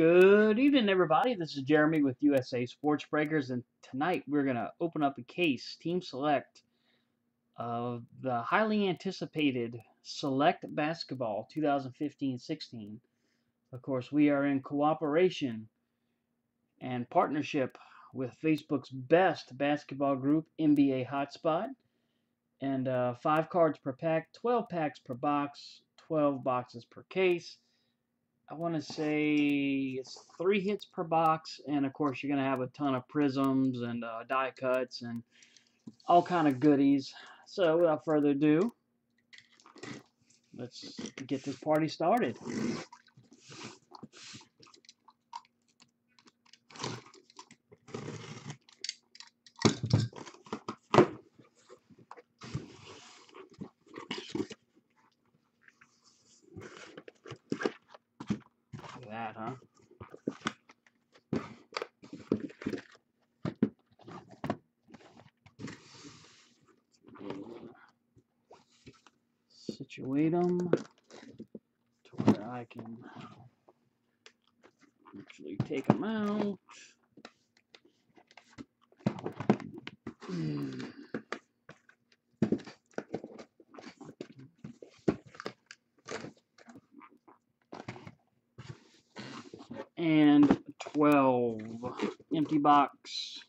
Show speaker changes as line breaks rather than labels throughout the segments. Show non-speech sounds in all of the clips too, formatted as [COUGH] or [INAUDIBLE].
Good evening, everybody. This is Jeremy with USA Sports Breakers, and tonight we're going to open up a case, Team Select, of the highly anticipated Select Basketball 2015-16. Of course, we are in cooperation and partnership with Facebook's best basketball group, NBA Hotspot, and uh, five cards per pack, 12 packs per box, 12 boxes per case. I want to say it's three hits per box, and of course you're going to have a ton of prisms and uh, die cuts and all kind of goodies. So without further ado, let's get this party started. that, huh? Situate them to where I can actually take them out. and 12. Empty box.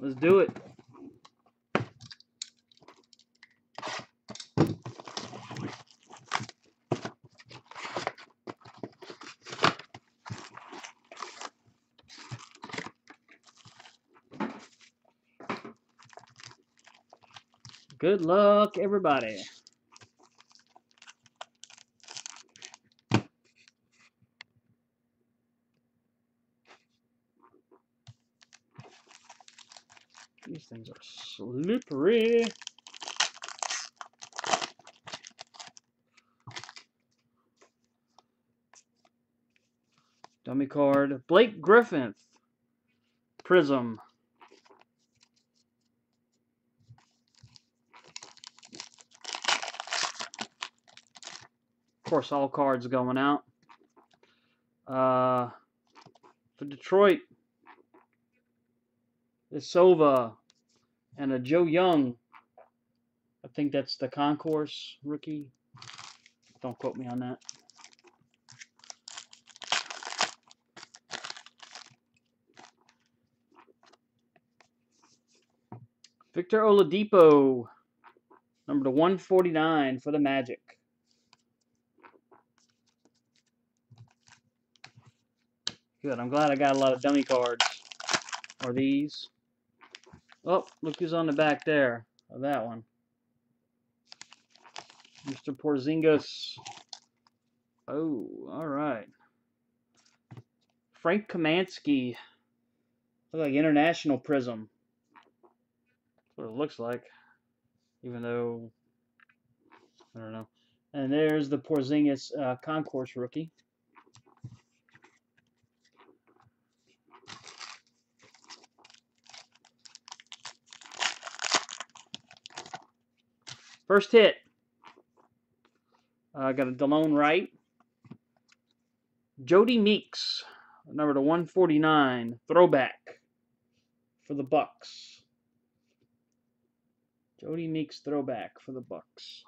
Let's do it. Good luck, everybody. These things are slippery. Dummy card. Blake Griffin. Prism. Course, all cards going out. Uh, for Detroit, it's Sova and a Joe Young. I think that's the concourse rookie. Don't quote me on that. Victor Oladipo, number to 149 for the Magic. Good. I'm glad I got a lot of dummy cards. Or these. Oh, look who's on the back there of that one. Mr. Porzingis. Oh, all right. Frank Kaminsky. Look like international prism. That's what it looks like. Even though, I don't know. And there's the Porzingis uh, concourse rookie. First hit. I uh, got a Delon Wright. Jodie Meeks, number to 149, throwback for the Bucks. Jodie Meeks throwback for the Bucks.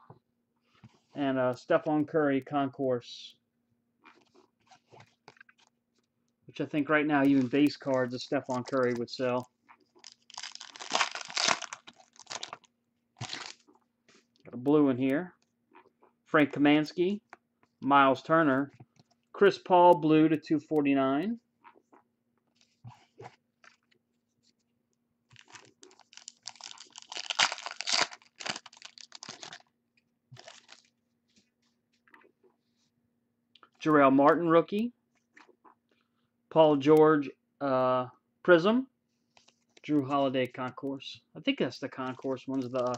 And uh, Stephen Curry concourse. Which I think right now even base cards of Stephen Curry would sell. Got a blue in here. Frank Kaminsky, Miles Turner, Chris Paul blue to 249. Jarell Martin rookie. Paul George uh, Prism. Jrue Holiday Concourse. I think that's the Concourse one's the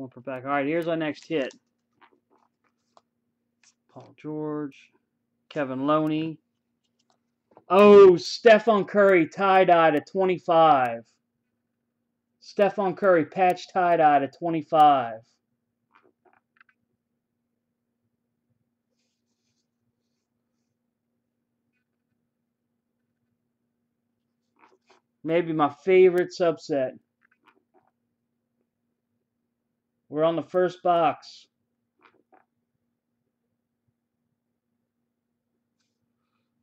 one per pack. All right, here's our next hit. Paul George, Kevon Looney, Oh, Stephen Curry tie-dye to 25. Stephen Curry patch tie-dye to 25. Maybe my favorite subset. We're on the first box.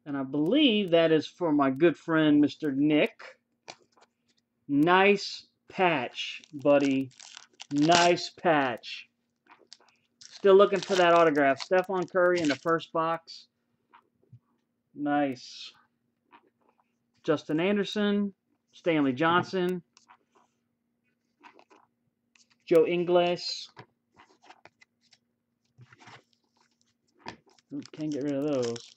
And I believe that is for my good friend, Mr. Nick. Nice patch, buddy. Nice patch. Still looking for that autograph. Stephen Curry in the first box. Nice. Justin Anderson. Stanley Johnson. Joe Ingles. Can't get rid of those.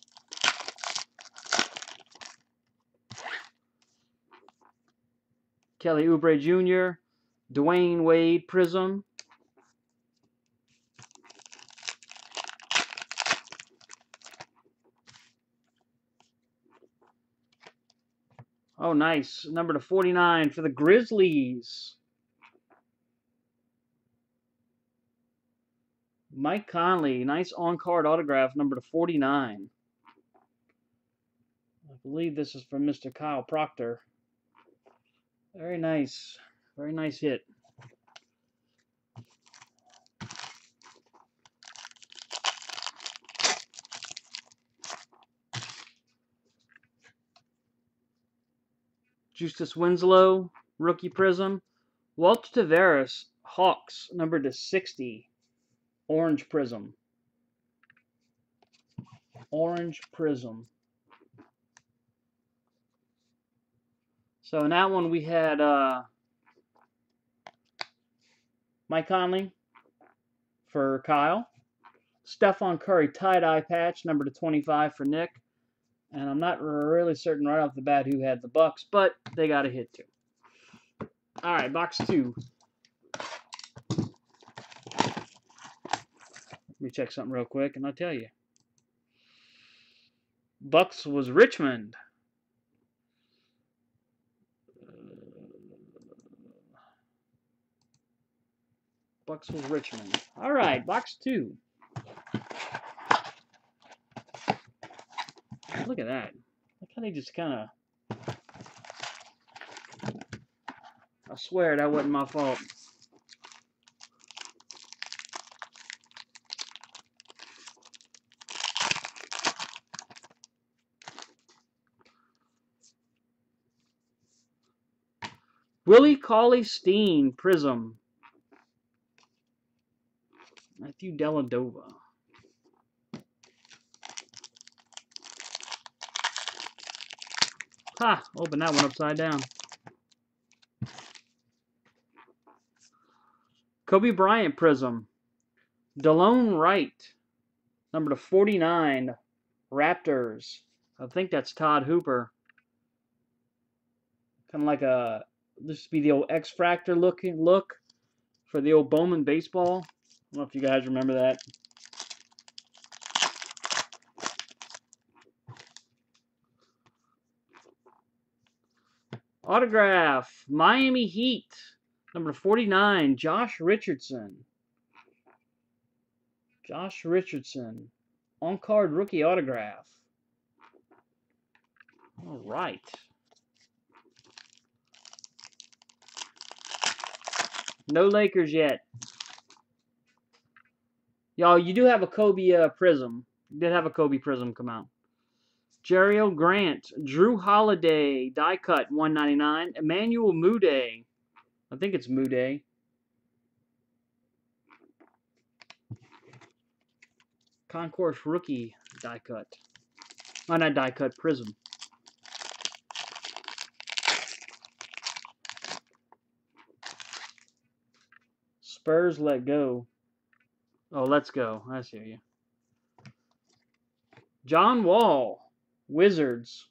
Kelly Oubre Jr., Dwyane Wade Prism. Oh, nice. Number to 49 for the Grizzlies. Mike Conley, nice on-card autograph, number to 49. I believe this is from Mr. Kyle Proctor. Very nice. Very nice hit. Justice Winslow, rookie prism. Walter Tavares, Hawks, number to 60. Orange prism. Orange prism. So in that one we had uh, Mike Conley for Kyle. Stephen Curry tie-dye patch, number to 25 for Nick. And I'm not really certain right off the bat who had the Bucks, but they got a hit too. All right, box two. Me check something real quick, and I'll tell you. Bucks was Richmond. Bucks was Richmond. All right, box two. Look at that. Look how they just kind of... I swear that wasn't my fault. Willie Cauley Stein Prism. Matthew Dellavedova. Ha! Open that one upside down. Kobe Bryant Prism. Delon Wright. Number to 49. Raptors. I think that's Todd Hooper. Kind of like a, this would be the old X-Fractor looking look for the old Bowman baseball. I don't know if you guys remember that. Autograph, Miami Heat, number 49, Josh Richardson. Josh Richardson, on-card rookie autograph. All right. No Lakers yet. Y'all, you do have a Kobe uh, Prism. You did have a Kobe Prism come out. Jerry Grant, Jrue Holiday, die cut, 199. Emmanuel Mudiay, I think it's Mudiay. Concourse rookie die cut. Oh, not die cut, Prism. Spurs let go. Oh, let's go. I see you. John Wall. Wizards,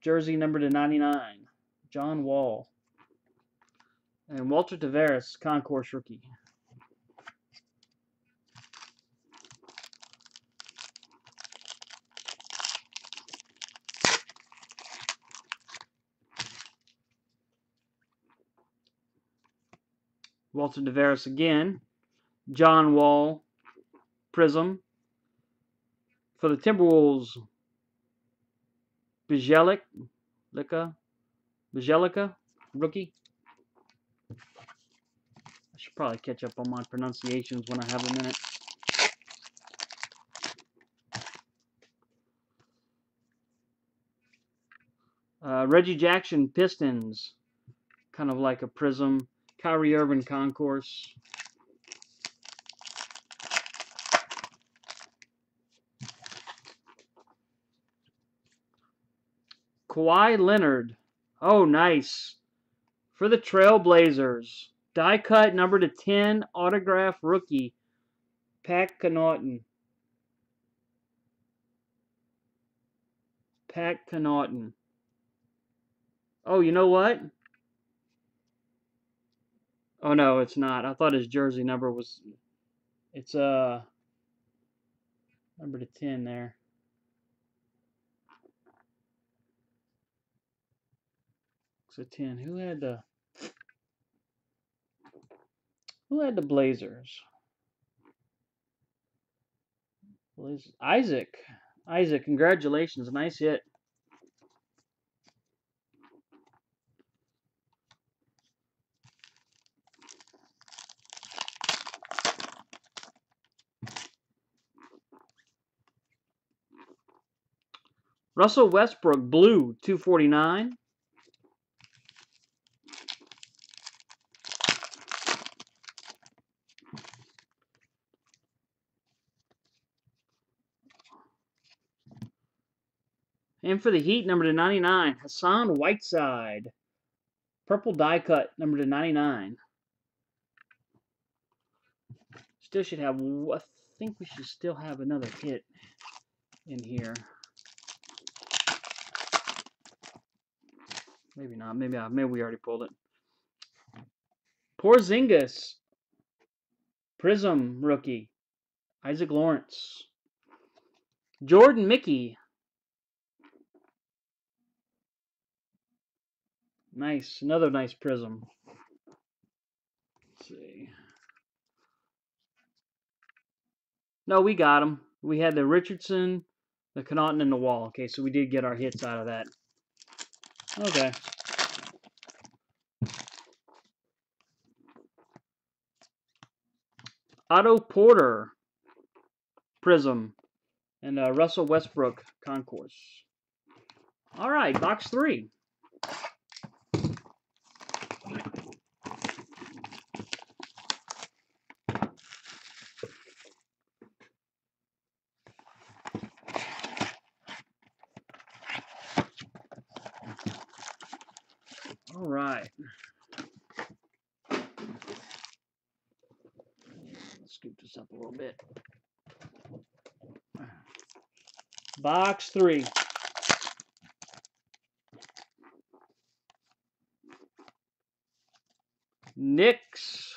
jersey number to 99, John Wall. And Walter Tavares, concourse rookie. Walter Tavares again. John Wall, Prism. For the Timberwolves, Bjelica, Lika, Bjelica, rookie. I should probably catch up on my pronunciations when I have a minute. Uh, Reggie Jackson, Pistons, kind of like a prism. Kyrie Irving, Concourse. Kawhi Leonard. Oh, nice. For the Trailblazers. Die cut number to 10, autograph rookie. Pat Connaughton. Pat Connaughton. Oh, you know what? Oh no, it's not. I thought his jersey number was it's uh number to 10 there. So 10. Who had the Who had the Blazers? Blazers. Isaac. Isaac, congratulations. Nice hit. Russell Westbrook, blue, 249. And for the Heat, number to 99, Hassan Whiteside. Purple die cut, number to 99. Still should have, I think we should still have another hit in here. Maybe not. Maybe I, maybe we already pulled it. Porzingis. Prism rookie. Isaac Lawrence. Jordan Mickey. Nice. Another nice prism. Let's see. No, we got him. We had the Richardson, the Connaughton, and the Wall. Okay, so we did get our hits out of that. Okay. Otto Porter, Prism, and uh, Russell Westbrook, Concourse. All right, box three. All right. Let's scoop this up a little bit. Box three. Knicks.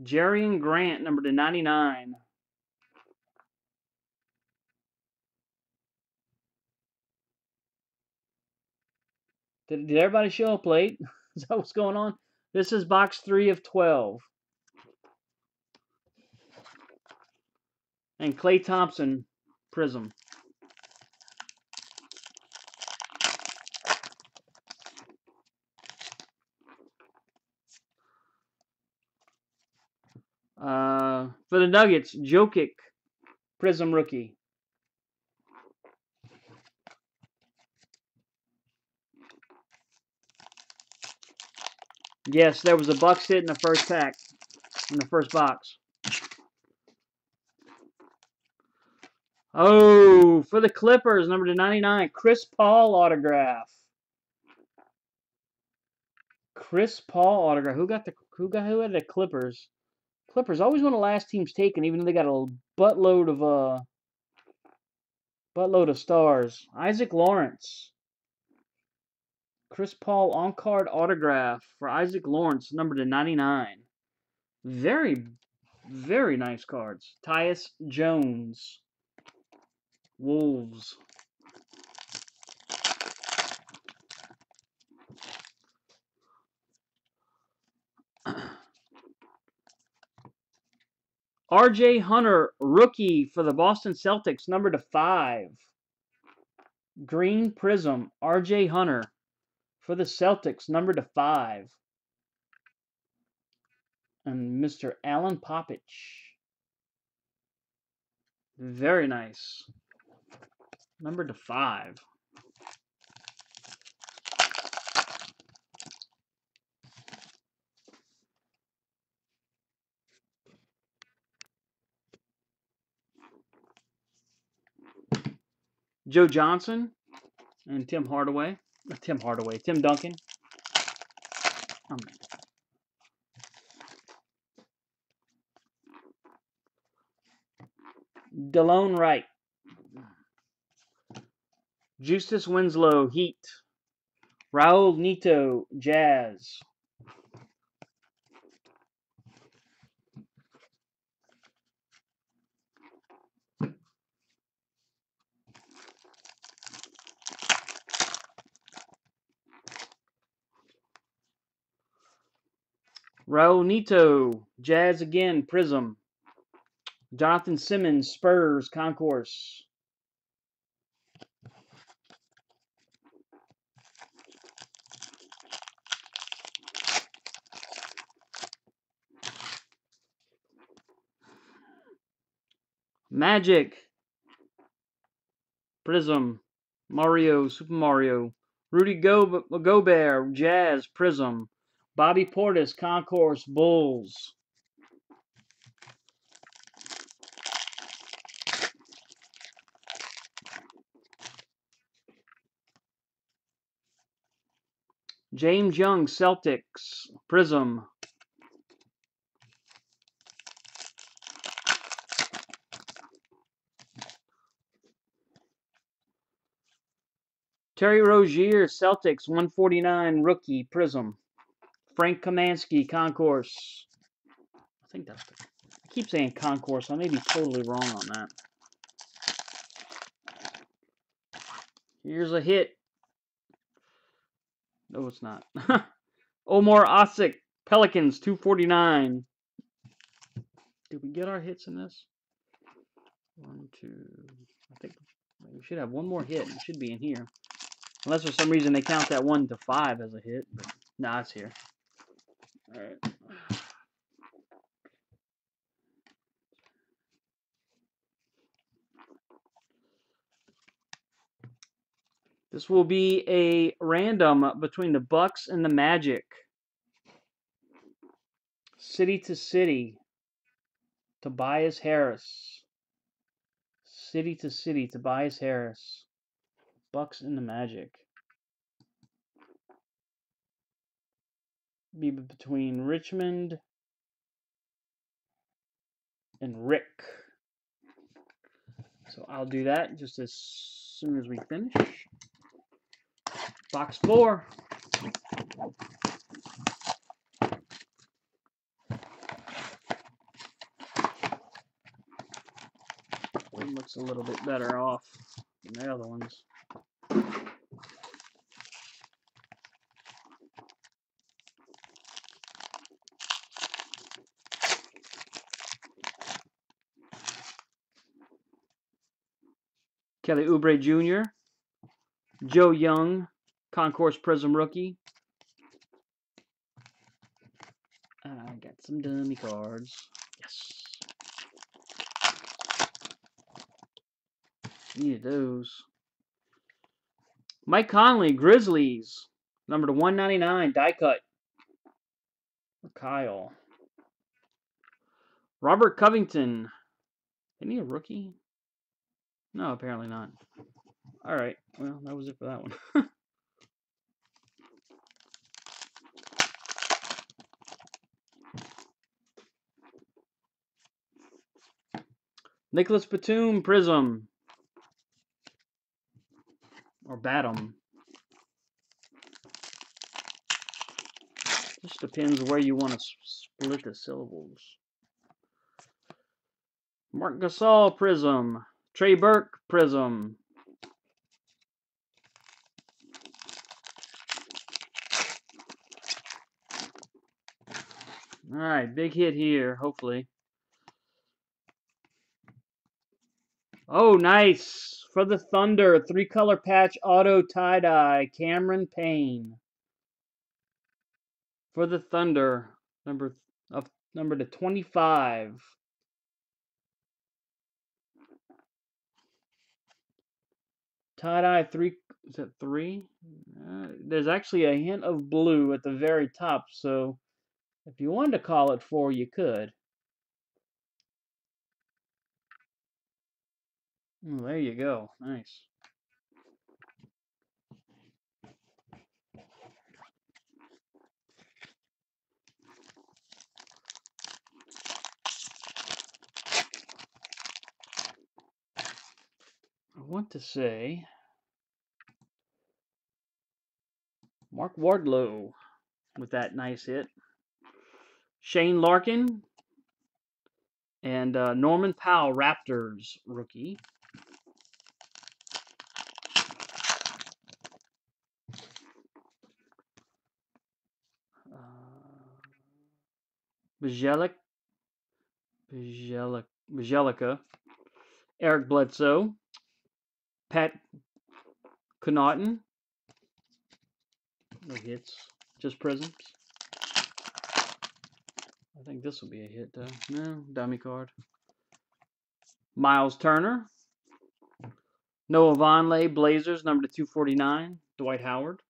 Jerian Grant, number to 99. Did, did everybody show up late? [LAUGHS] Is that what's going on? This is box three of 12. And Klay Thompson, Prism. Uh, for the Nuggets, Jokic, Prism rookie. Yes, there was a Bucks hit in the first pack, in the first box. Oh, for the Clippers, number to 99, Chris Paul autograph. Chris Paul autograph. Who got the who got who had the Clippers? Clippers always one of the last teams taken, even though they got a buttload of uh buttload of stars. Isaac Lawrence. Chris Paul on card autograph for Isaac Lawrence, number to 99. Very, very nice cards. Tyus Jones. Wolves. RJ Hunter, rookie for the Boston Celtics, number to five. Green Prism, RJ Hunter for the Celtics, number to five. And Mr. Alan Popich. Very nice. Number to five. Joe Johnson and Tim Hardaway. Uh, Tim Hardaway. Tim Duncan. Um, Delon Wright. Justice Winslow, Heat. Raul Neto, Jazz. Raul Neto, Jazz again, Prism. Jonathan Simmons, Spurs, Concourse. Magic, Prism, Mario, Super Mario, Rudy Go Gobert, Jazz, Prism, Bobby Portis, Concourse, Bulls. James Young, Celtics, Prism. Terry Rozier, Celtics, 149, rookie, Prism. Frank Kaminsky, Concourse. I think that's the, I keep saying Concourse. I may be totally wrong on that. Here's a hit. No, it's not. [LAUGHS] Omer Asik, Pelicans, 249. Did we get our hits in this? One, two, I think we should have one more hit. It should be in here. Unless for some reason they count that one to five as a hit. But nah, it's here. This will be a random between the Bucks and the Magic. City to city. Tobias Harris. City to city. Tobias Harris. Bucks and the Magic. Be between Richmond and Rick. So I'll do that just as soon as we finish. Box four. Looks a little bit better off than the other ones. Kelly Oubre Jr., Joe Young, Concourse Prism rookie. I got some dummy cards. Yes. Needed those. Mike Conley, Grizzlies. Number to 199, die cut. Kyle. Robert Covington. Isn't he a rookie? No, apparently not. Alright, well, that was it for that one. [LAUGHS] Nicolas Batum, Prism. Or Batum. Just depends where you want to split the syllables. Marc Gasol, Prism. Trey Burke, Prism. All right, big hit here, hopefully. Oh, nice. For the Thunder, three color patch auto tie dye, Cameron Payne. For the Thunder, number of number to 25. Tie dye three is that three? Uh, there's actually a hint of blue at the very top, so if you wanted to call it four, you could. Oh, there you go. Nice. I want to say Mark Wardlow with that nice hit. Shane Larkin and uh, Norman Powell, Raptors rookie. Uh, Bjelica, Eric Bledsoe, Pat Connaughton. No hits, just prisms. I think this will be a hit though. No, dummy card. Miles Turner. Noah Vonleh, Blazers, number to 249. Dwight Howard.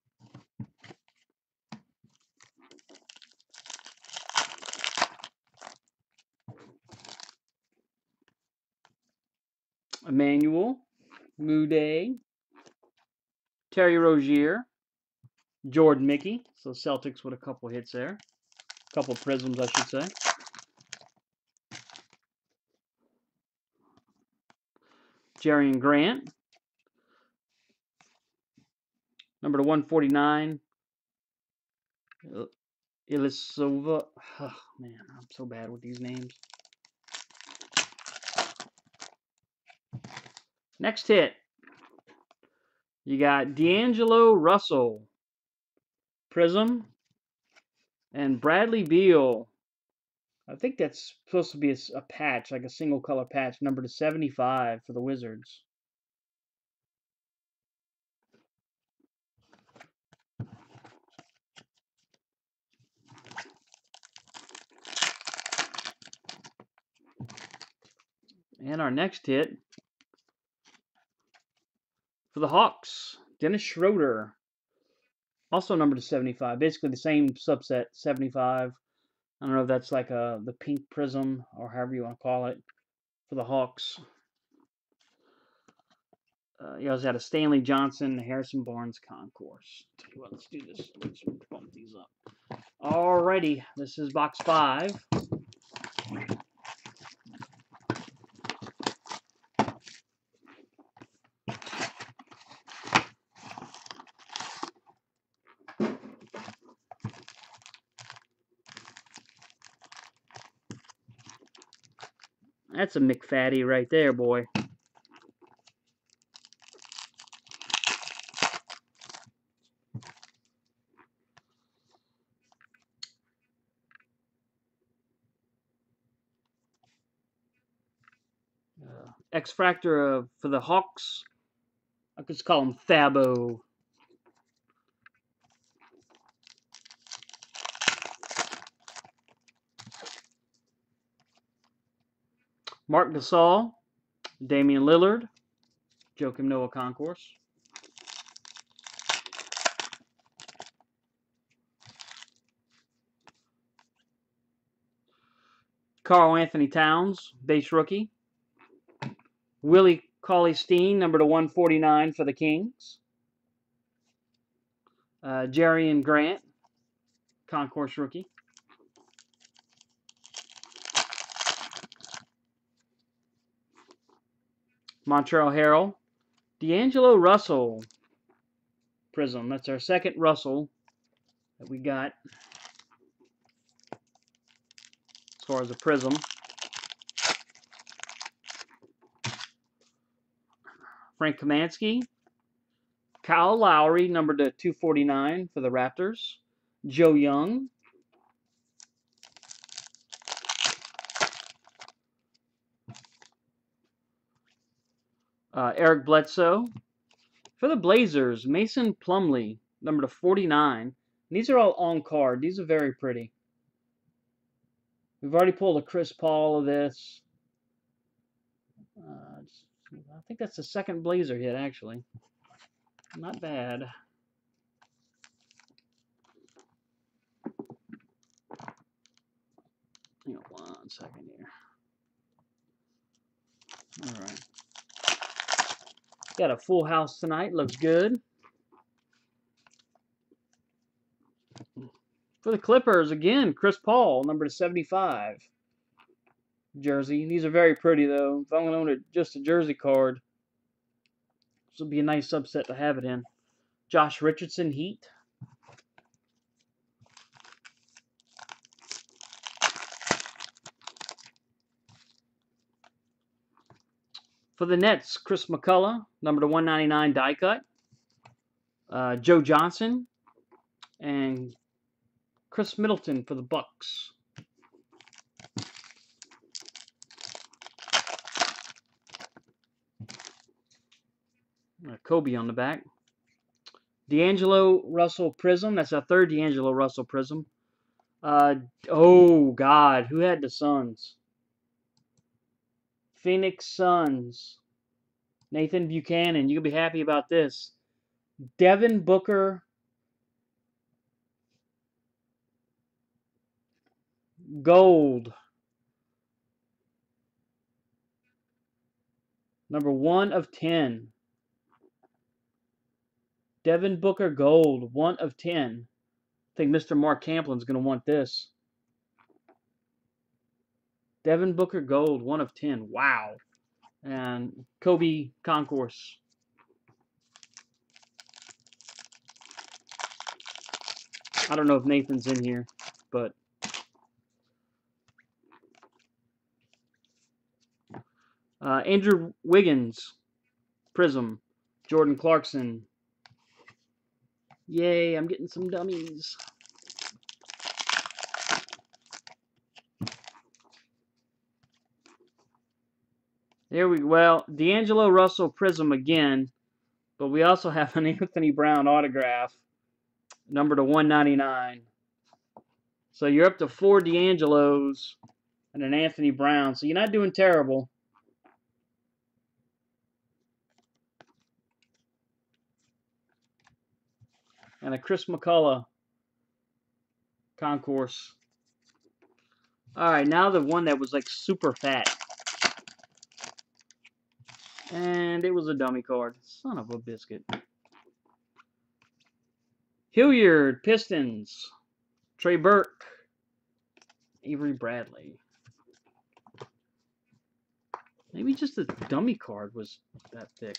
Emmanuel, Mudiay, Terry Rozier, Jordan Mickey. So Celtics with a couple hits there. A couple prisms, I should say. Jerian Grant. Number to 149. Ilyasova. Oh, man, I'm so bad with these names. Next hit. You got D'Angelo Russell, Prism, and Bradley Beal. I think that's supposed to be a, a, patch, like a single color patch, number to 75 for the Wizards. And our next hit for the Hawks, Dennis Schroeder. Also numbered to 75. Basically the same subset, 75. I don't know if that's like a the pink prism or however you want to call it for the Hawks. Uh, you also had a Stanley Johnson, Harrison Barnes concourse. What, let's do this. Let's bump these up. Alrighty, this is box five. That's a McFaddy right there, boy. Uh, X-Fractor uh, for the Hawks. I could just call him Thabo. Marc Gasol, Damian Lillard, Joakim Noah Concourse. Karl-Anthony Towns, base rookie. Willie Cauley-Stein, number to 149 for the Kings. Uh, Jerian Grant, concourse rookie. Montrezl Harrell. D'Angelo Russell Prism. That's our second Russell that we got as far as a prism. Frank Kaminsky. Kyle Lowry, number to 249 for the Raptors. Joe Young. Uh, Eric Bledsoe. For the Blazers, Mason Plumlee, number to 49. These are all on card. These are very pretty. We've already pulled a Chris Paul of this. Uh, I think that's the second Blazer hit, actually. Not bad. Hang on one second here. All right. Got a full house tonight. Looks good. For the Clippers, again, Chris Paul, number 75 jersey. These are very pretty, though. If I'm going to own just a jersey card, this will be a nice subset to have it in. Josh Richardson, Heat. For the Nets, Chris McCullough, number to 199 die cut. Uh, Joe Johnson and Khris Middleton for the Bucks. Uh, Kobe on the back. D'Angelo Russell Prism. That's a third D'Angelo Russell Prism. Uh, oh, God. Who had the Suns? Phoenix Suns. Nathan Buchanan. You'll be happy about this. Devin Booker. Gold. Number one of 10. Devin Booker Gold, 1 of 10. I think Mr. Mark Camplin's going to want this. Devin Booker Gold, 1 of 10. Wow. And Kobe Concourse. I don't know if Nathan's in here, but uh, Andrew Wiggins, Prism, Jordan Clarkson, Yay, I'm getting some dummies. There we go. Well, D'Angelo Russell Prism again, but we also have an [LAUGHS] Anthony Brown autograph, number to 199. So you're up to four D'Angelos and an Anthony Brown. So you're not doing terrible. and a Chris McCullough concourse. All right, now the one that was like super fat. And it was a dummy card. Son of a biscuit. Hilliard, Pistons. Trey Burke. Avery Bradley. Maybe just the dummy card was that thick.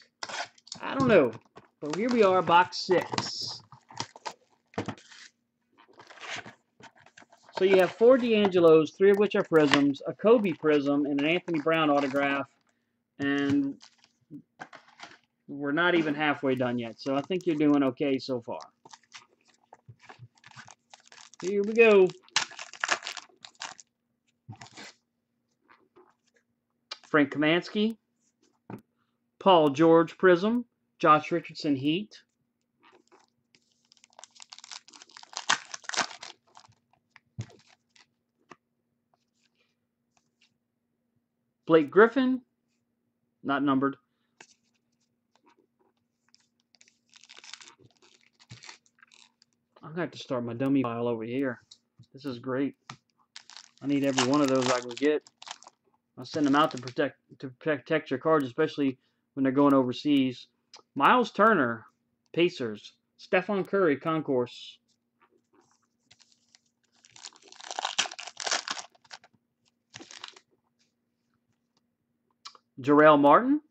I don't know. But here we are, box six. So you have four D'Angelos, three of which are prisms, a Kobe prism, and an Anthony Brown autograph. And we're not even halfway done yet. So I think you're doing okay so far. Here we go. Frank Kaminsky, Paul George Prism, Josh Richardson Heat, Blake Griffin, not numbered. To have to start my dummy file over here. This is great. I need every one of those I can get. I'll send them out to protect to protect your cards, especially when they're going overseas. Miles Turner, Pacers. Stephen Curry, Concourse. Jarell Martin.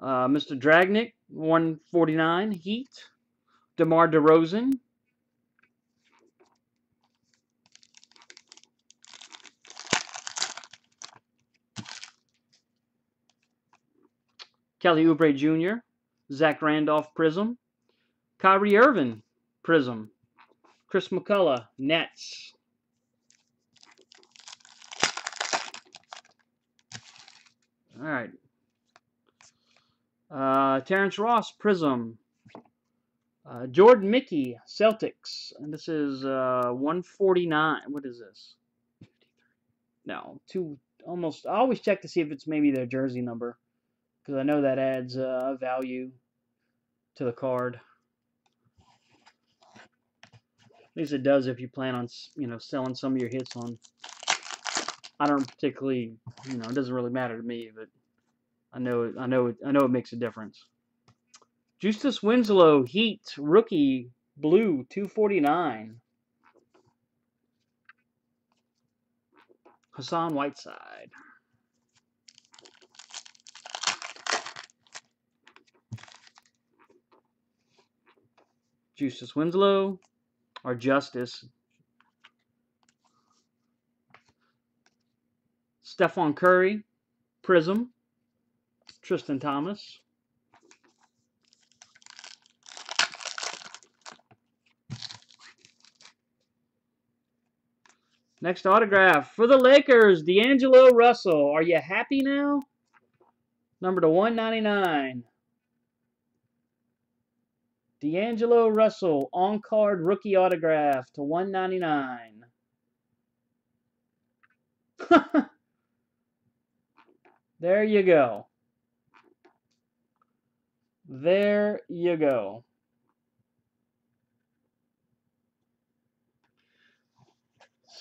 Uh, Mr. Dragnick, 149, Heat. DeMar DeRozan. Kelly Oubre Jr., Zach Randolph Prism, Kyrie Irving Prism, Chris McCullough Nets, All right. Uh, Terrence Ross, Prism. Uh, Jordan Mickey, Celtics. And this is uh, 149. What is this? No, two, almost. I always check to see if it's maybe their jersey number. Because I know that adds uh, value to the card. At least it does if you plan on, you know, selling some of your hits on. I don't particularly, you know, it doesn't really matter to me, but I know, it, I know, it, I know it makes a difference. Justice Winslow, Heat, rookie, blue, 249. Hassan Whiteside. Justice Winslow, or Justice. Stephen Curry, Prism, Tristan Thompson. Next autograph for the Lakers, D'Angelo Russell. Are you happy now? Number to 199. D'Angelo Russell, on-card rookie autograph to 199. [LAUGHS] there you go. There you go.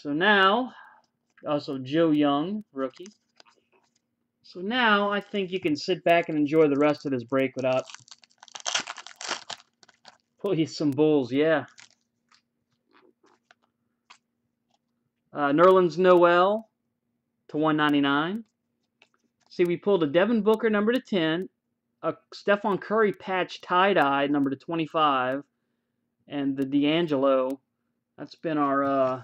So now, also Joe Young, rookie. So now I think you can sit back and enjoy the rest of this break without [LAUGHS] pull you some bulls, yeah. Uh, Nerlens Noel to 199. See, we pulled a Devin Booker number to 10, a Stephen Curry patch tie-dye number to 25, and the D'Angelo. That's been our uh,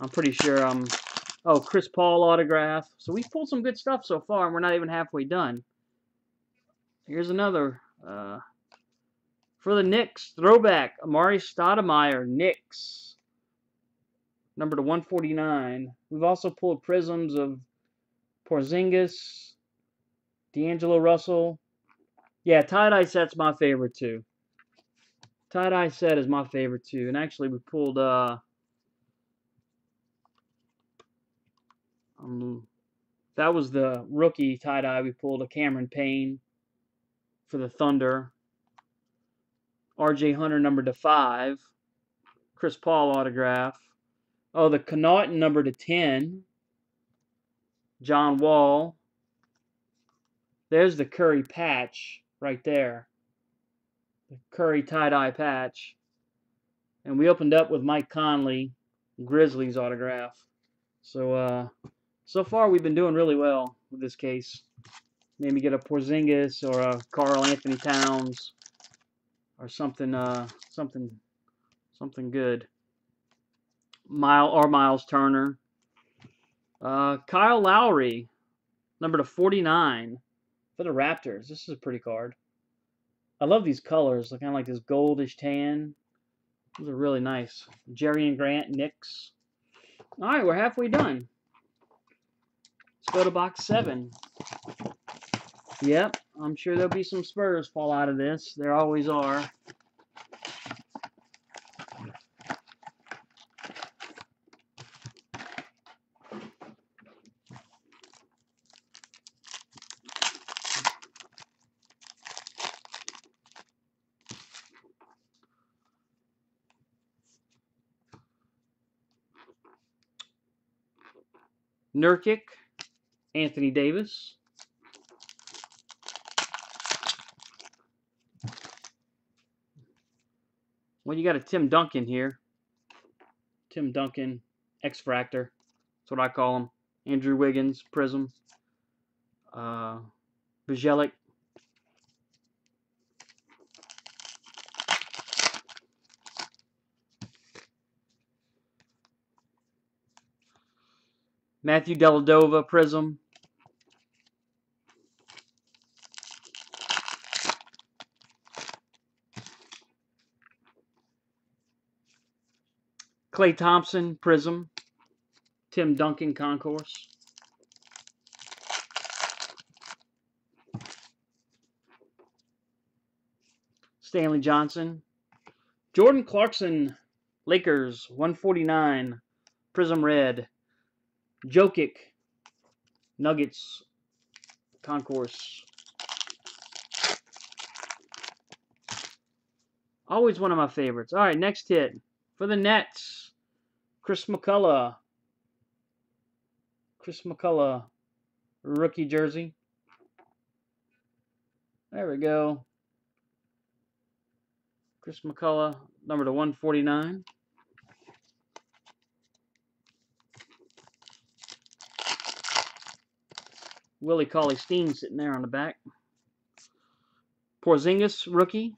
I'm pretty sure I'm... um oh Chris Paul autograph. So we've pulled some good stuff so far, and we're not even halfway done. Here's another uh, for the Knicks throwback Amar'e Stoudemire Knicks number to 149. We've also pulled prisms of Porzingis, D'Angelo Russell. Yeah, tie-dye set's my favorite too. Tie-dye set is my favorite too. And actually we pulled uh Um, that was the rookie tie-dye we pulled a Cameron Payne for the Thunder. RJ Hunter number to 5. Chris Paul autograph. Oh, the Connaughton number to 10. John Wall. There's the Curry patch right there. The Curry tie-dye patch. And we opened up with Mike Conley, Grizzlies autograph. So, uh, so far, we've been doing really well with this case. Maybe get a Porzingis or a Karl-Anthony Towns or something, uh, something, something good. Mile or Miles Turner. Uh, Kyle Lowry, number to 49 for the Raptors. This is a pretty card. I love these colors. They're kind of like this goldish tan. Those are really nice. Jerian Grant, Knicks. All right, we're halfway done. Go to box seven. Yep, I'm sure there'll be some Spurs fall out of this. There always are. Nurkic. Anthony Davis. Well, you got a Tim Duncan here. Tim Duncan, X-Fractor. That's what I call him. Andrew Wiggins, Prism. Uh, Bjelic. Matthew Dellavedova, Prism. Klay Thompson, Prism. Tim Duncan, Concourse. Stanley Johnson. Jordan Clarkson, Lakers, 149, Prism Red. Jokic, Nuggets, Concourse. Always one of my favorites. All right, next hit for the Nets. Chris McCullough. Chris McCullough, rookie jersey. There we go. Chris McCullough, number to 149. Willie Cauley Stein sitting there on the back. Porzingis, rookie.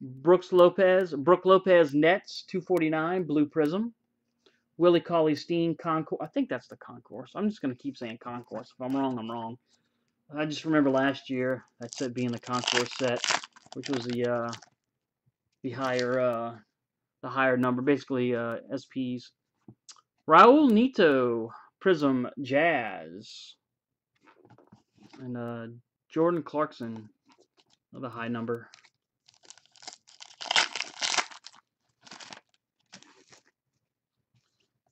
Brooks Lopez, Brook Lopez Nets, 249, Blue Prism. Willie Cauley Stein, Concourse. I think that's the Concourse. I'm just going to keep saying Concourse. If I'm wrong, I'm wrong. I just remember last year that set being the Concourse set, which was the uh, the higher uh, the higher number, basically uh, SPs. Raul Neto, Prism Jazz, and uh, Jordan Clarkson, the high number.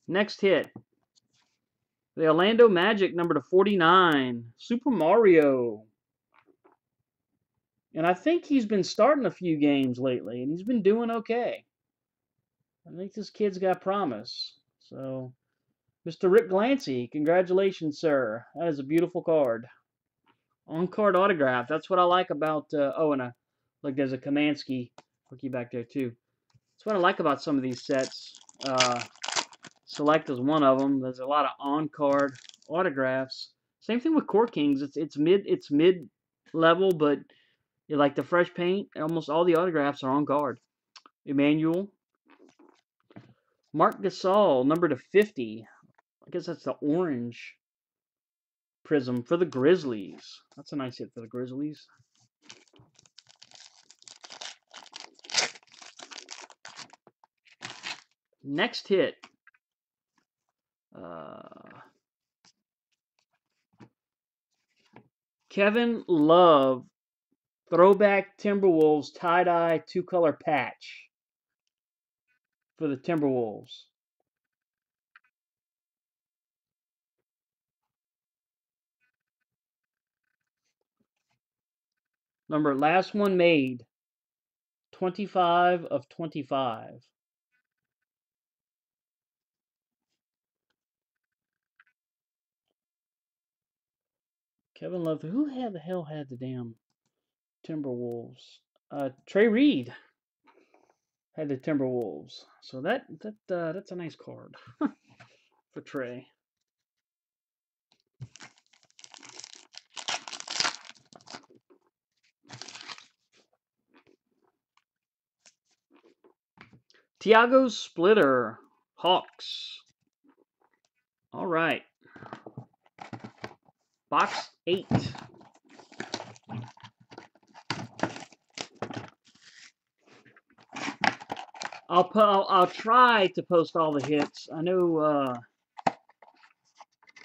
Next hit. The Orlando Magic, number to 49. Super Mario. And I think he's been starting a few games lately, and he's been doing okay. I think this kid's got promise. So, Mr. Rick Glancy, congratulations, sir. That is a beautiful card. On-card autograph. That's what I like about, uh, oh, and a, like there's a Kaminsky rookie back there, too. That's what I like about some of these sets. Uh, Select is one of them. There's a lot of on-card autographs. Same thing with Court Kings. It's it's mid it's mid level, but you like the fresh paint. Almost all the autographs are on guard. Emmanuel, Marc Gasol, number to 50. I guess that's the orange prism for the Grizzlies. That's a nice hit for the Grizzlies. Next hit, uh, Kevin Love, throwback Timberwolves tie-dye two-color patch for the Timberwolves. Number last one made. 25 of 25. Kevin Love. Who had the hell had the damn Timberwolves? Uh, Trey Reed had the Timberwolves. So that that uh, that's a nice card [LAUGHS] for Trey. Tiago Splitter, Hawks. All right. Box 8. I'll, put, I'll, I'll try to post all the hits. I know uh,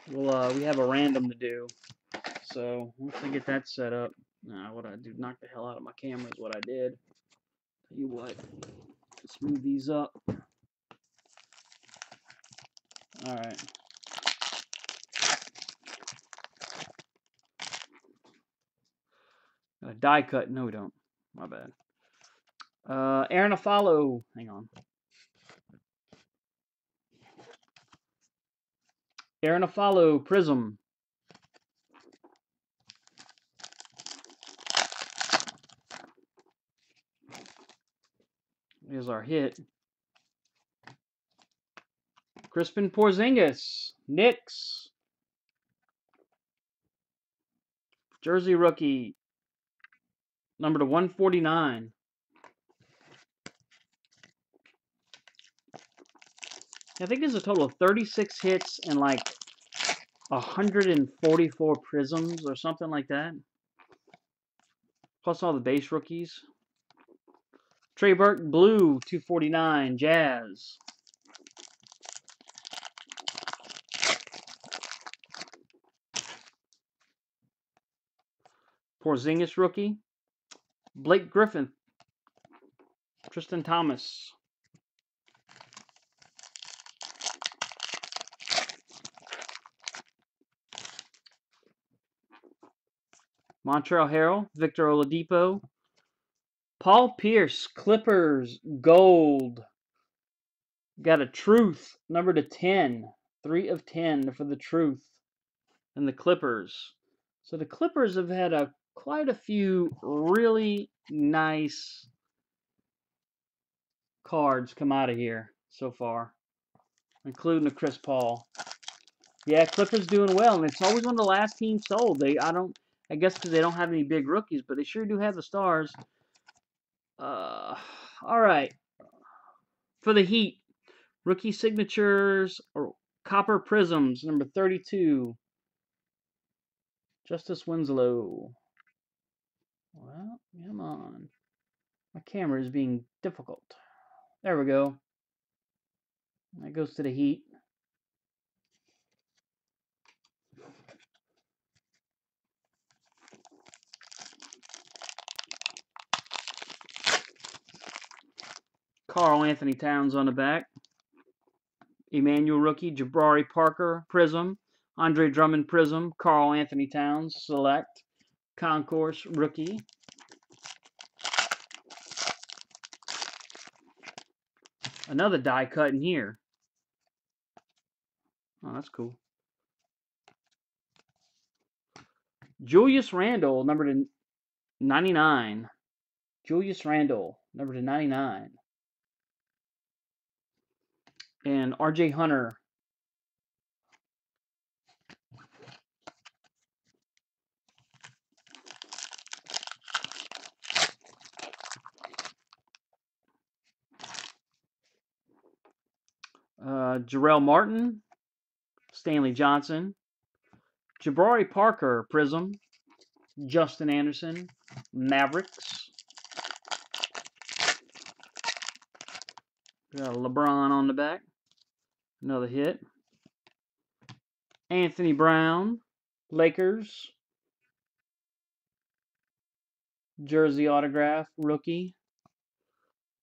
well, uh, we have a random to do. So once I get that set up, nah, what I do, knock the hell out of my camera is what I did. Tell you what, let's move these up. All right. A die cut. No, we don't. My bad. Uh, Arron Afflalo. Hang on. Arron Afflalo, Prism. Here's our hit. Kristaps Porzingis, Knicks. Jersey rookie, number to 149. I think there's a total of 36 hits and like 144 prisms or something like that. Plus all the base rookies. Trey Burke, blue, 249, Jazz. Porzingis rookie. Blake Griffin. Tristan Thomas. Montrezl Harrell, Victor Oladipo, Paul Pierce, Clippers, gold. Got a truth, number to 10. 3 of 10 for the truth. And the Clippers. So the Clippers have had a quite a few really nice cards come out of here so far, including the Chris Paul. Yeah, Clippers doing well, and it's always one of the last teams sold. They, I don't, I guess because they don't have any big rookies, but they sure do have the stars. Uh, all right. For the Heat, rookie signatures or copper prisms, number 32. Justice Winslow. Well, come on. My camera is being difficult. There we go. That goes to the Heat. Karl-Anthony Towns on the back. Emmanuel rookie, Jabari Parker Prism, Andre Drummond Prism, Karl-Anthony Towns Select, Concourse rookie. Another die cut in here. Oh, that's cool. Julius Randle, number to 99. Julius Randle, number to 99 and RJ Hunter. Uh, Jarell Martin, Stanley Johnson, Jabari Parker, Prism, Justin Anderson, Mavericks, Got LeBron on the back. Another hit. Anthony Brown, Lakers. Jersey autograph, rookie.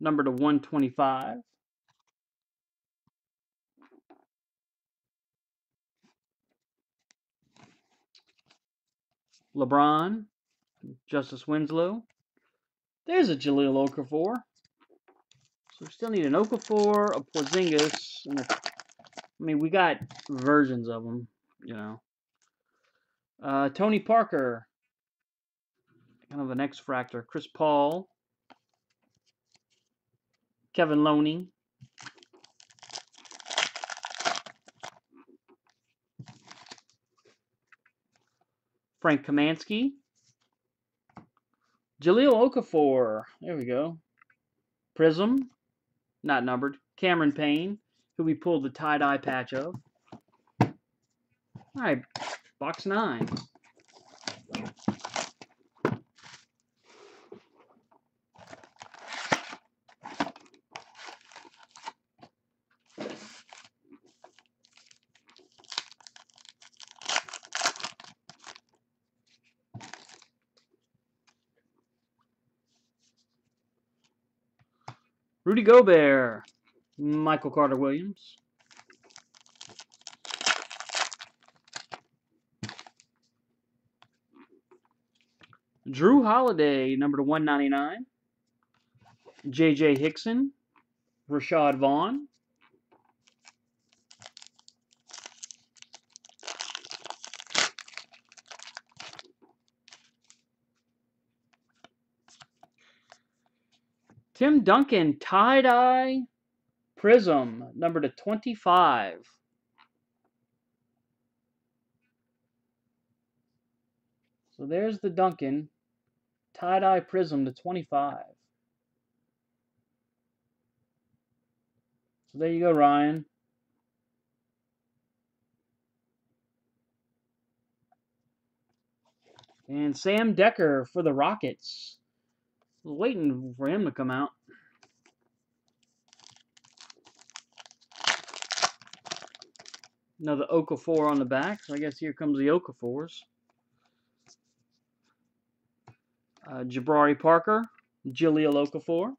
Number to 125. LeBron, Justice Winslow. There's a Jahlil Okafor. So we still need an Okafor, a Porzingis, and a, I mean, we got versions of them, you know. Uh, Tony Parker, kind of an X-Fractor. Chris Paul, Kevon Looney, Frank Kaminsky, Jahlil Okafor, there we go. Prism, not numbered. Cameron Payne, who we pulled the tie-dye patch of. All right, box nine. Rudy Gobert, Michael Carter Williams. Jrue Holiday, number to 199. J.J. Hickson, Rashad Vaughn. Tim Duncan, tie-dye prism, number to 25. So there's the Duncan, tie-dye prism to 25. So there you go, Ryan. And Sam Dekker for the Rockets waiting for him to come out. Another Okafor on the back. So I guess here comes the Okafors. uh, Jabari Parker, Jahlil Okafor.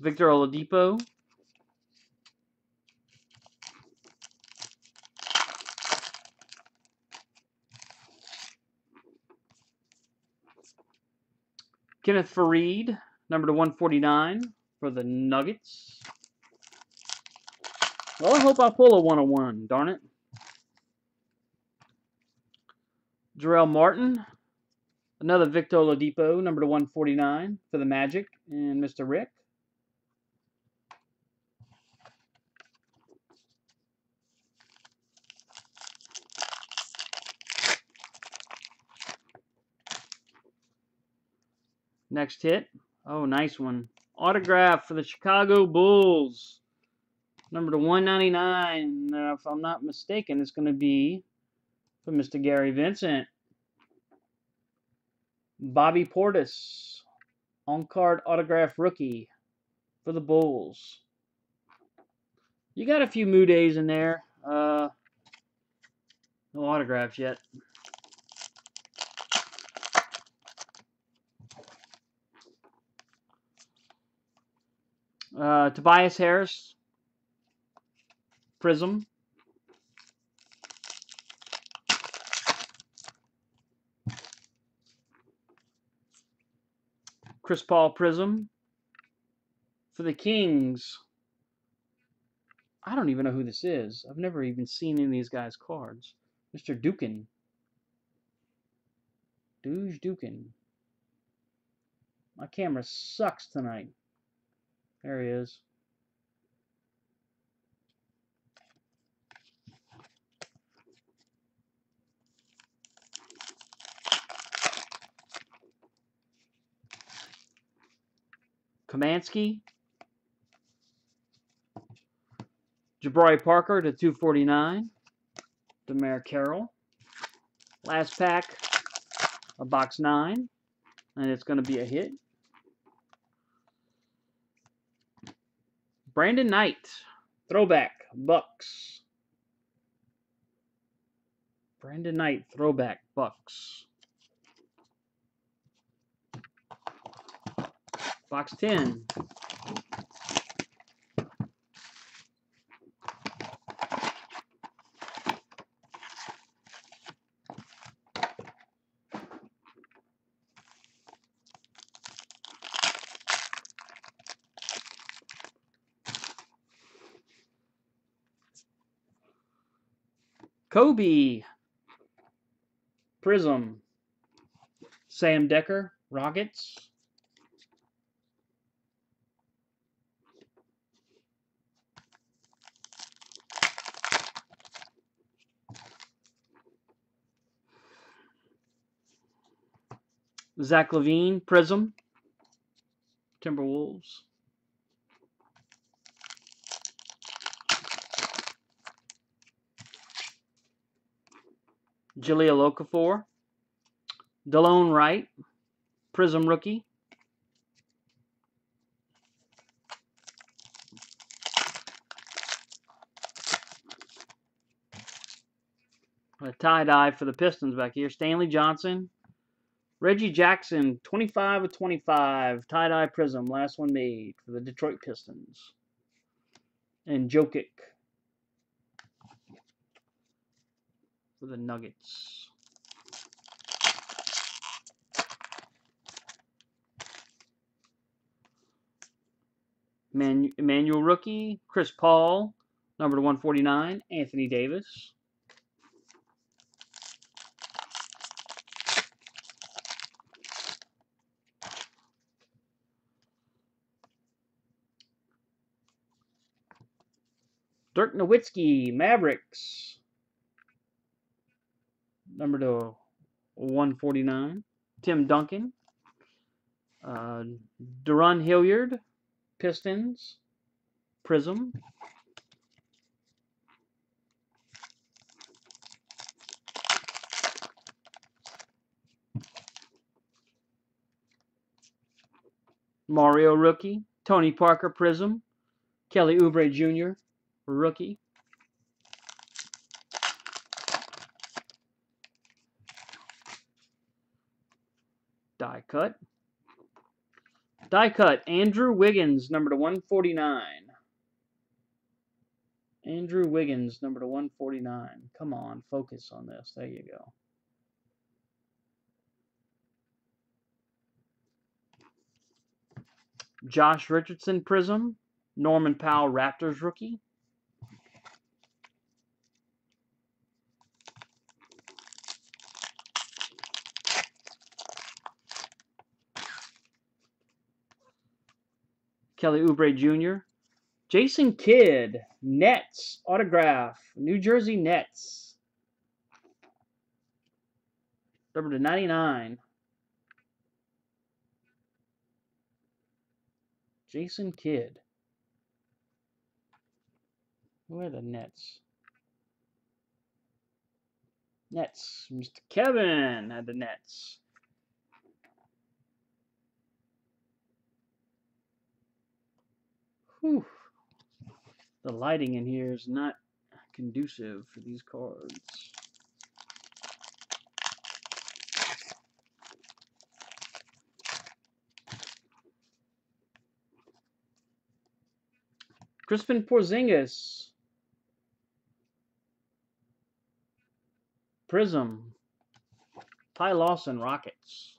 Victor Oladipo. Kenneth Faried, number to 149 for the Nuggets. Well, I hope I pull a 101, darn it. Jarell Martin, another Victor Oladipo, number to 149 for the Magic, and Mr. Rick. Next hit. Oh, nice one. Autograph for the Chicago Bulls. Number to 199. Now, if I'm not mistaken, it's going to be for Mr. Gary Vincent. Bobby Portis. On-card autograph rookie for the Bulls. You got a few Mudiays in there. Uh, no autographs yet. Uh, Tobias Harris, Prism. Chris Paul Prism. For the Kings, I don't even know who this is. I've never even seen any of these guys' cards. Mr. Dukan. Duje Dukan. My camera sucks tonight. There he is. Kaminsky. Jabari Parker to 249. DeMarre Carroll. Last pack a box 9. And it's going to be a hit. Brandon Knight, throwback, Bucks. Brandon Knight, throwback, Bucks. Box 10. Kobe. Prism. Sam Dekker. Rockets. Zach LaVine, Prism, Timberwolves. Jahlil Okafor, Delon Wright, Prism rookie. A tie-dye for the Pistons back here. Stanley Johnson, Reggie Jackson, 25 of 25, tie-dye prism, last one made for the Detroit Pistons. And Jokic for the Nuggets. Man, Emmanuel Rookie, Chris Paul, number 149, Anthony Davis. Dirk Nowitzki, Mavericks. Number to 149. Tim Duncan. Uh, Darrun Hilliard, Pistons. Prism. Mario rookie. Tony Parker Prism. Kelly Oubre Jr., rookie. Die cut. Die cut. Andrew Wiggins, number to 149. Andrew Wiggins, number to 149. Come on, focus on this. There you go. Josh Richardson Prism. Norman Powell Raptors rookie. Kelly Oubre Jr. Jason Kidd, Nets, autograph, New Jersey Nets. Number to 99. Jason Kidd. Who are the Nets? Nets. Mr. Kevin had the Nets. Whew. The lighting in here is not conducive for these cards. Kristaps Porzingis. Prism. Ty Lawson Rockets.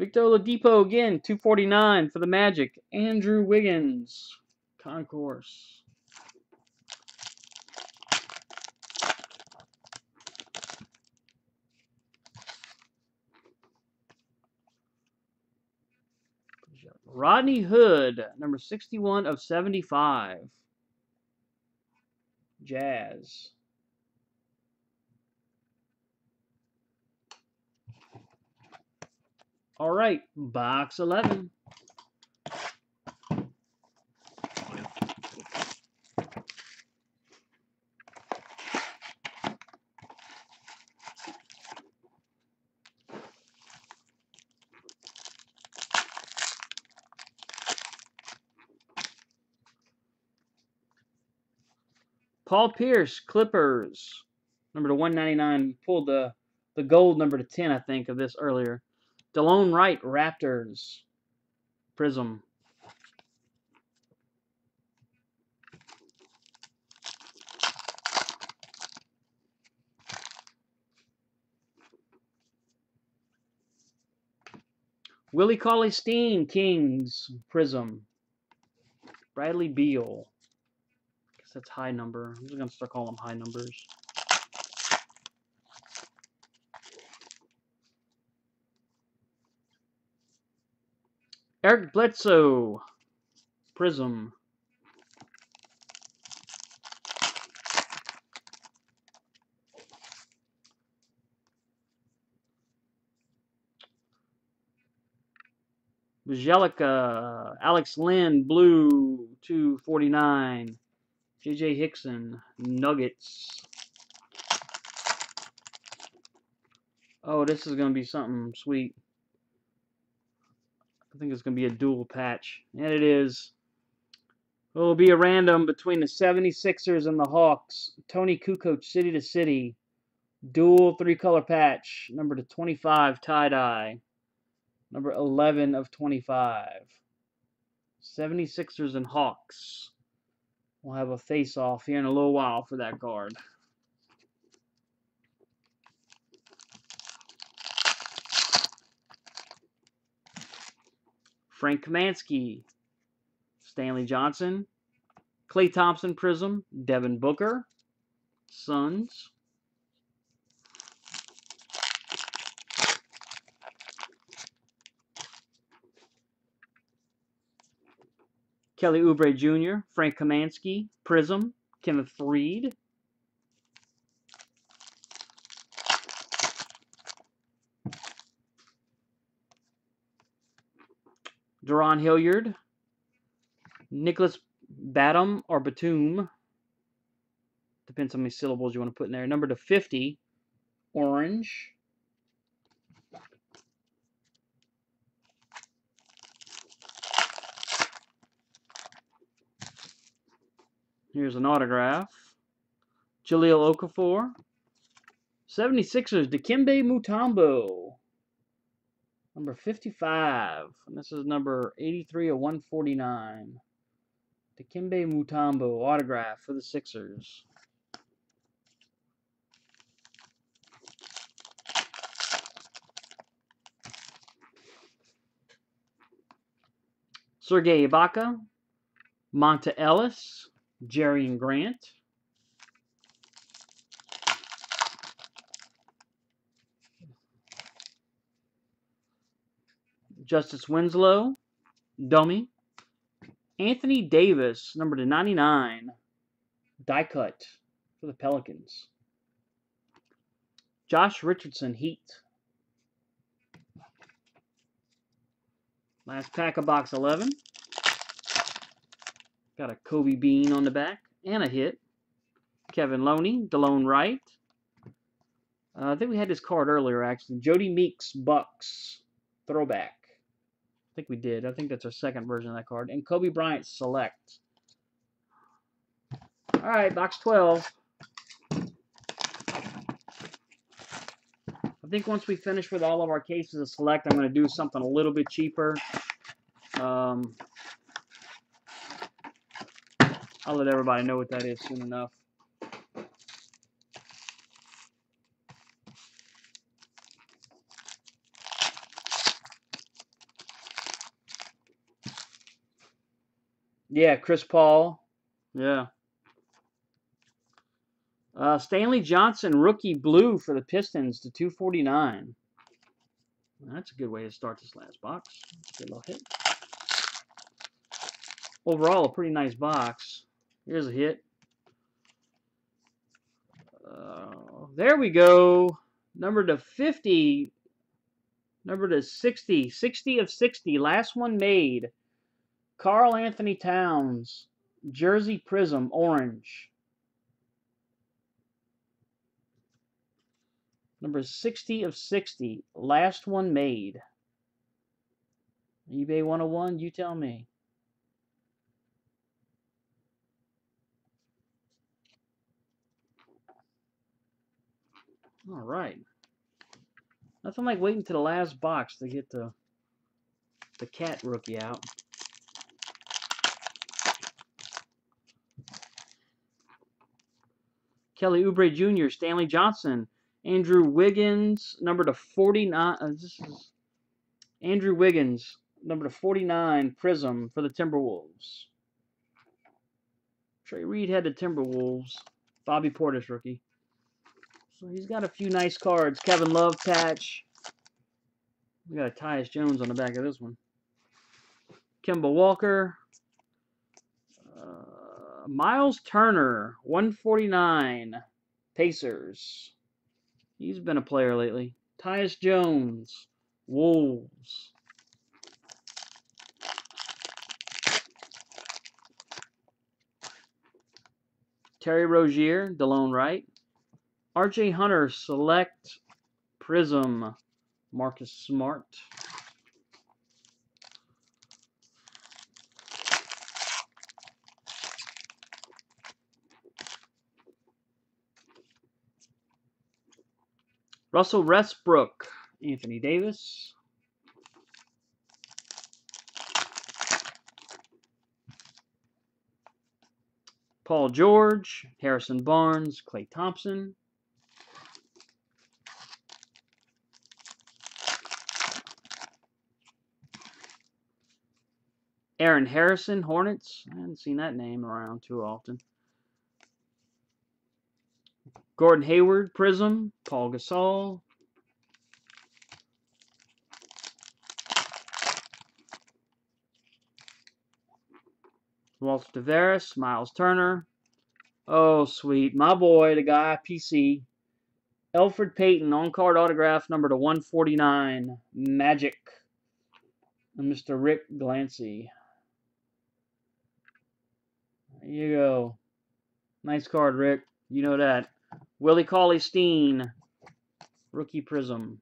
Victor Oladipo again, 249 for the Magic. Andrew Wiggins, Concourse. Rodney Hood, number 61 of 75. Jazz. All right, box 11. Paul Pierce, Clippers, number to 199. Pulled the the gold number to 10, I think, of this earlier. Delon Wright, Raptors, Prism. Willie Cauley Stein, Kings, Prism. Bradley Beal Guess that's high number. I'm just going to start calling them high numbers. Eric Bledsoe, Prism. Angelica, Alex Len, Blue, 249. J.J. Hickson, Nuggets. Oh, this is going to be something sweet. I think it's going to be a dual patch. And it is. It will be a random between the 76ers and the Hawks. Toni Kukoc, City to City. Dual three-color patch. Number to 25, tie-dye. Number 11 of 25. 76ers and Hawks. We'll have a face-off here in a little while for that guard. Frank Kaminsky, Stanley Johnson, Klay Thompson Prism, Devin Booker, Suns, Kelly Oubre Jr., Frank Kaminsky, Prism, Kenneth Faried. Darrun Hilliard, Nicolas Batum or Batum, Depends how many syllables you want to put in there. Number to 50, orange. Here's an autograph. Jahlil Okafor. 76ers, Dikembe Mutombo. Number 55. And this is number 83 of 149. Dikembe Mutombo, autograph for the Sixers. Sergei Ibaka, Monta Ellis, Jerian Grant. Justice Winslow, dummy. Anthony Davis, number to 99, die cut for the Pelicans. Josh Richardson, Heat. Last pack of box 11. Got a Kobe Bean on the back and a hit. Kevon Looney, Delon Wright. Uh, I think we had this card earlier, actually. Jodie Meeks, Bucks, throwback. I think we did. I think that's our second version of that card. And Kobe Bryant, select. All right, box 12. I think once we finish with all of our cases of select, I'm going to do something a little bit cheaper. Um, I'll let everybody know what that is soon enough. Yeah, Chris Paul. Yeah. Uh, Stanley Johnson, rookie blue for the Pistons to 249. That's a good way to start this last box. Good little hit. Overall, a pretty nice box. Here's a hit. Uh, there we go. Number to 50. Number to 60. 60 of 60. Last one made. Karl-Anthony Towns. Jersey Prism, orange. Number 60 of 60. Last one made. eBay 101, you tell me. All right. Nothing like waiting to the last box to get the the cat rookie out. Kelly Oubre Jr., Stanley Johnson, Andrew Wiggins, number to 49. Uh, this is Andrew Wiggins, number to 49, Prism for the Timberwolves. Trey Reed had the Timberwolves. Bobby Portis rookie. So he's got a few nice cards. Kevin Love patch. We got a Tyus Jones on the back of this one. Kemba Walker. Miles Turner, 149. Pacers. He's been a player lately. Tyus Jones. Wolves. Terry Rozier, Delon Wright. RJ Hunter, Select Prism, Marcus Smart. Russell Westbrook, Anthony Davis. Paul George, Harrison Barnes, Klay Thompson. Aaron Harrison, Hornets. I haven't seen that name around too often. Gordon Hayward, Prism. Pau Gasol. Walter Tavares, Miles Turner. Oh, sweet. My boy, the guy, PC. Elfrid Payton, on-card autograph, number to 149. Magic. And Mr. Rick Glancy. There you go. Nice card, Rick. You know that. Willie Cauley Stein, rookie prism.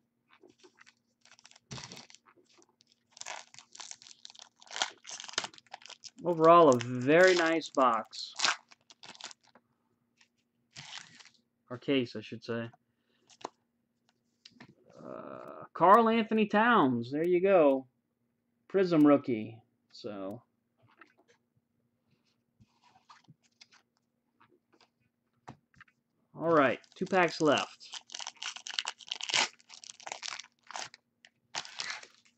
Overall, a very nice box. Or case, I should say. Uh, Karl Anthony Towns. There you go. Prism rookie. So. All right, two packs left.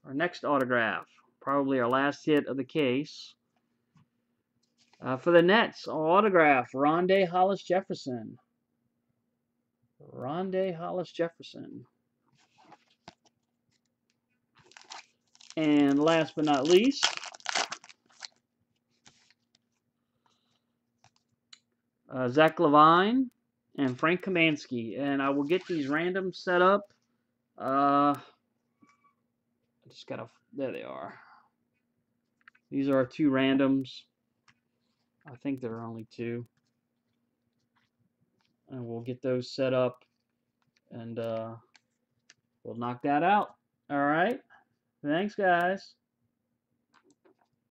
Our next autograph, probably our last hit of the case. Uh, for the Nets, autograph, Rondae Hollis Jefferson. Rondae Hollis Jefferson. And last but not least, uh, Zach LaVine and Frank Kaminsky. And I will get these randoms set up. Uh, I just gotta, there they are. These are two randoms. I think there are only two. And we'll get those set up and uh, we'll knock that out. All right. Thanks, guys.